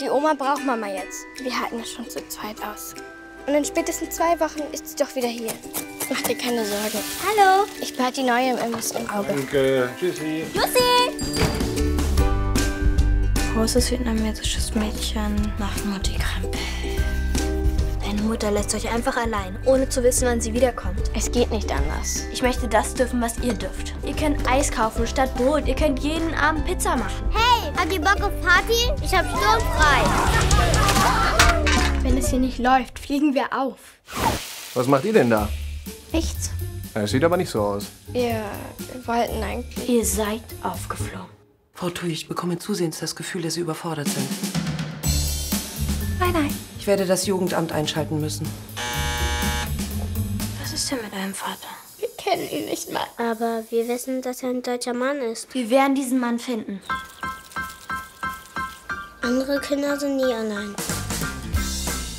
Die Oma braucht Mama jetzt. Wir halten es schon zu zweit aus. Und in spätestens zwei Wochen ist sie doch wieder hier. Mach dir keine Sorgen. Hallo. Ich behalte die neue Imbiss im Auge. Danke. Tschüssi. Lucy! Großes vietnamesisches Mädchen nach Mutti Krempel. Deine Mutter lässt euch einfach allein, ohne zu wissen, wann sie wiederkommt. Es geht nicht anders. Ich möchte das dürfen, was ihr dürft. Ihr könnt Eis kaufen statt Brot. Ihr könnt jeden Abend Pizza machen. Hey, habt ihr Bock auf Party? Ich hab sturmfrei. Wenn es hier nicht läuft, fliegen wir auf. Was macht ihr denn da? Nichts. Es sieht aber nicht so aus. Wir, wir wollten eigentlich. Ihr seid aufgeflogen. Frau Tui, ich bekomme zusehends das Gefühl, dass Sie überfordert sind. Nein, nein. Ich werde das Jugendamt einschalten müssen. Was ist denn mit deinem Vater? Wir kennen ihn nicht mal. Aber wir wissen, dass er ein deutscher Mann ist. Wir werden diesen Mann finden. Andere Kinder sind nie allein.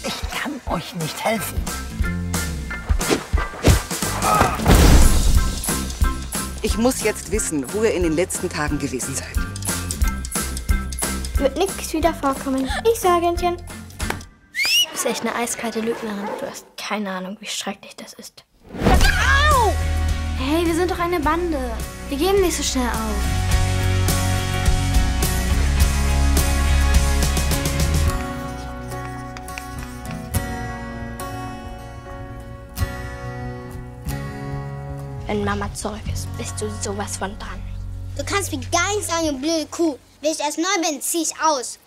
Ich kann euch nicht helfen. Ich muss jetzt wissen, wo ihr in den letzten Tagen gewesen seid. Wird nichts wieder vorkommen. Ich sage Entchen. Du bist echt eine eiskalte Lügnerin. Du hast keine Ahnung, wie schrecklich das ist. Hey, wir sind doch eine Bande. Wir geben nicht so schnell auf. Wenn Mama zurück ist, bist du sowas von dran. Du kannst wie gar nichts sagen, blöde Kuh. Wenn ich erst neu bin, zieh ich aus.